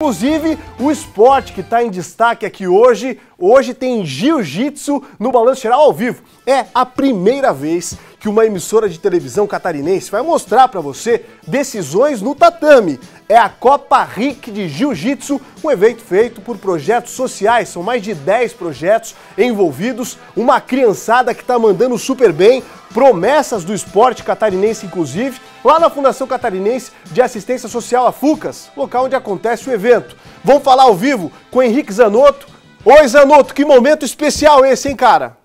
Inclusive, o esporte que está em destaque aqui hoje, hoje tem jiu-jitsu no Balanço Geral ao vivo. É a primeira vez que uma emissora de televisão catarinense vai mostrar para você decisões no tatame. É a Copa RIC de Jiu-Jitsu, um evento feito por projetos sociais. São mais de 10 projetos envolvidos, uma criançada que está mandando super bem, promessas do esporte catarinense, inclusive, lá na Fundação Catarinense de Assistência Social, a FUCAS, local onde acontece o evento. Vamos falar ao vivo com Henrique Zanotto. Oi, Zanotto, que momento especial esse, hein, cara?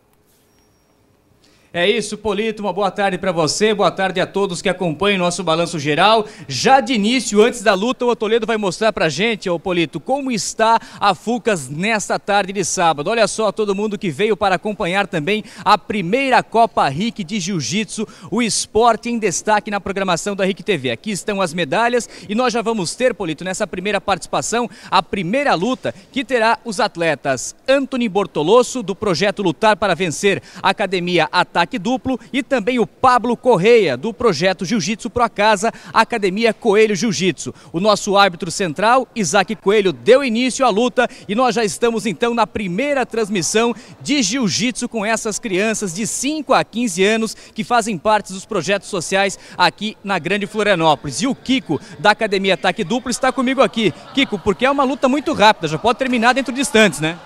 É isso, Polito. Uma boa tarde para você, boa tarde a todos que acompanham nosso balanço geral. Já de início, antes da luta, o Toledo vai mostrar pra gente, ô Polito, como está a Fucas nesta tarde de sábado. Olha só, todo mundo que veio para acompanhar também a primeira Copa RIC de Jiu-Jitsu, o esporte em destaque na programação da RIC TV. Aqui estão as medalhas e nós já vamos ter, Polito, nessa primeira participação, a primeira luta que terá os atletas Anthony Bortolosso, do projeto Lutar para Vencer, Academia Ataque ataque duplo, e também o Pablo Correia, do projeto Jiu-Jitsu Pro Casa, Academia Coelho Jiu-Jitsu. O nosso árbitro central, Isaac Coelho, deu início à luta e nós já estamos então na primeira transmissão de Jiu-Jitsu com essas crianças de 5 a 15 anos que fazem parte dos projetos sociais aqui na Grande Florianópolis. E o Kiko, da Academia Ataque Duplo, está comigo aqui. Kiko, porque é uma luta muito rápida, já pode terminar dentro de instantes, né?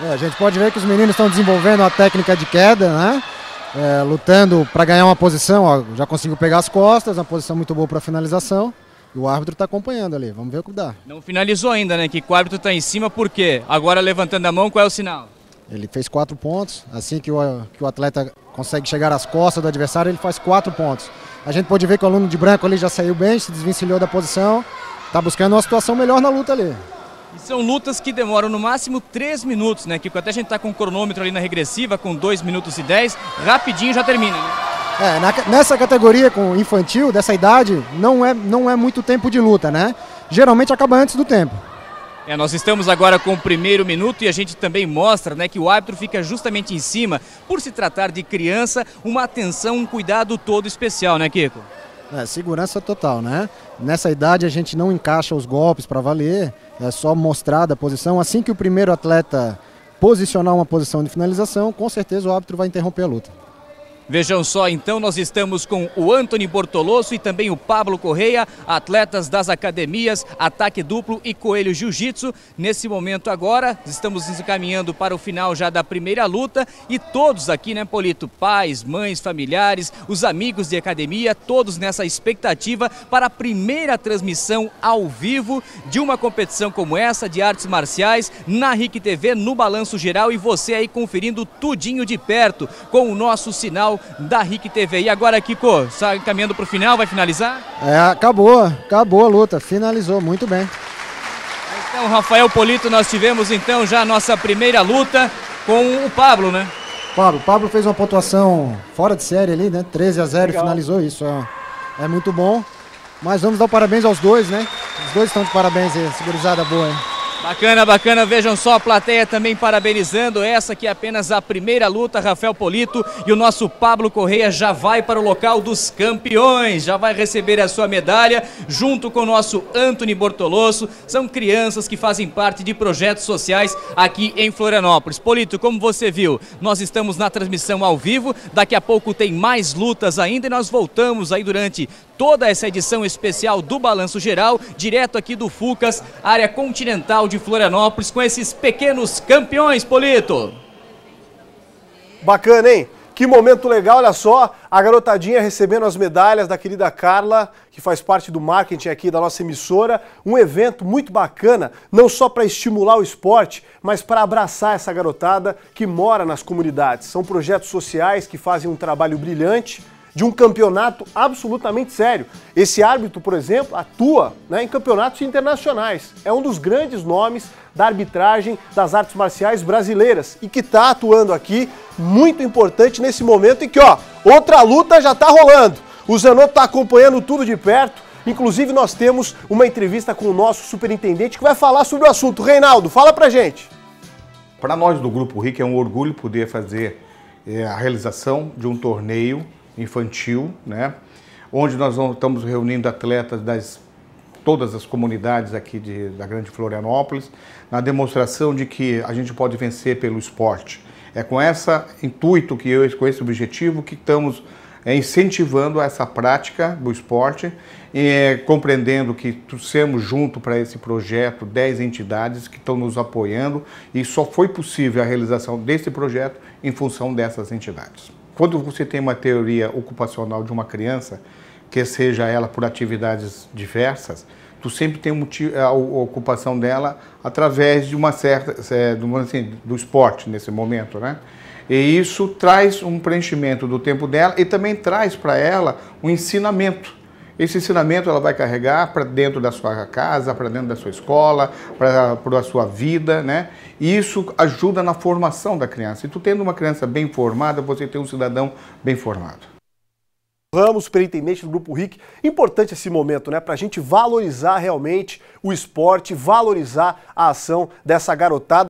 É, a gente pode ver que os meninos estão desenvolvendo a técnica de queda, né? É, lutando para ganhar uma posição. Ó, já conseguiu pegar as costas, uma posição muito boa para finalização. E o árbitro está acompanhando ali. Vamos ver o que dá. Não finalizou ainda, né? Que o árbitro está em cima, por quê? Agora levantando a mão, qual é o sinal? Ele fez quatro pontos. Assim que o, que o atleta consegue chegar às costas do adversário, ele faz quatro pontos. A gente pode ver que o aluno de branco ali já saiu bem, se desvencilhou da posição. Está buscando uma situação melhor na luta ali. E são lutas que demoram no máximo 3 minutos, né? Que até a gente tá com o cronômetro ali na regressiva, com 2 minutos e 10, rapidinho já termina, né? É, na, nessa categoria com infantil, dessa idade, não é, não é muito tempo de luta, né? Geralmente acaba antes do tempo. É, nós estamos agora com o primeiro minuto e a gente também mostra né, que o árbitro fica justamente em cima, por se tratar de criança, uma atenção, um cuidado todo especial, né, Kiko? É, segurança total, né? Nessa idade a gente não encaixa os golpes para valer, é só mostrar a posição. Assim que o primeiro atleta posicionar uma posição de finalização, com certeza o árbitro vai interromper a luta. Vejam só, então nós estamos com o Anthony Bortoloso e também o Pablo Correia, atletas das academias Ataque Duplo e Coelho Jiu-Jitsu. Nesse momento agora, estamos encaminhando para o final já da primeira luta e todos aqui, né, Polito? Pais, mães, familiares, os amigos de academia, todos nessa expectativa para a primeira transmissão ao vivo de uma competição como essa de artes marciais na RIC TV, no Balanço Geral e você aí conferindo tudinho de perto com o nosso sinal da RIC TV. E agora, Kiko, caminhando para o final, vai finalizar? É, acabou, acabou a luta, finalizou, muito bem. Então, Rafael Polito, nós tivemos então já a nossa primeira luta com o Pablo, né? Pablo, Pablo fez uma pontuação fora de série ali, né? 13 a 0 Legal. finalizou isso. É, é muito bom. Mas vamos dar parabéns aos dois, né? Os dois estão de parabéns aí, segurizada boa, hein? Bacana, bacana. Vejam só a plateia também parabenizando essa que é apenas a primeira luta, Rafael Polito. E o nosso Pablo Correia já vai para o local dos campeões, já vai receber a sua medalha junto com o nosso Anthony Bortolosso. São crianças que fazem parte de projetos sociais aqui em Florianópolis. Polito, como você viu, nós estamos na transmissão ao vivo. Daqui a pouco tem mais lutas ainda e nós voltamos aí durante toda essa edição especial do Balanço Geral, direto aqui do Fucas, área continental de Florianópolis, com esses pequenos campeões, Polito. Bacana, hein? Que momento legal, olha só, a garotadinha recebendo as medalhas da querida Carla, que faz parte do marketing aqui da nossa emissora. Um evento muito bacana, não só para estimular o esporte, mas para abraçar essa garotada que mora nas comunidades. São projetos sociais que fazem um trabalho brilhante de um campeonato absolutamente sério. Esse árbitro, por exemplo, atua né, em campeonatos internacionais. É um dos grandes nomes da arbitragem das artes marciais brasileiras e que está atuando aqui, muito importante nesse momento em que, ó, outra luta já está rolando. O Zanotto está acompanhando tudo de perto. Inclusive, nós temos uma entrevista com o nosso superintendente que vai falar sobre o assunto. Reinaldo, fala pra gente. Para nós do Grupo RIC é um orgulho poder fazer é, a realização de um torneio infantil, né? onde nós estamos reunindo atletas das todas as comunidades aqui de, da Grande Florianópolis, na demonstração de que a gente pode vencer pelo esporte. É com esse intuito, que eu, com esse objetivo, que estamos é, incentivando essa prática do esporte, e, é, compreendendo que trouxemos junto para esse projeto 10 entidades que estão nos apoiando e só foi possível a realização desse projeto em função dessas entidades. Quando você tem uma teoria ocupacional de uma criança, que seja ela por atividades diversas, tu sempre tem a ocupação dela através de uma certa, é, assim, do esporte nesse momento, né? E isso traz um preenchimento do tempo dela e também traz para ela um ensinamento. Esse ensinamento ela vai carregar para dentro da sua casa, para dentro da sua escola, para a sua vida, né? E isso ajuda na formação da criança. E tu tendo uma criança bem formada, você tem um cidadão bem formado. Ramos, superintendente do Grupo RIC. Importante esse momento, né? Para a gente valorizar realmente o esporte, valorizar a ação dessa garotada.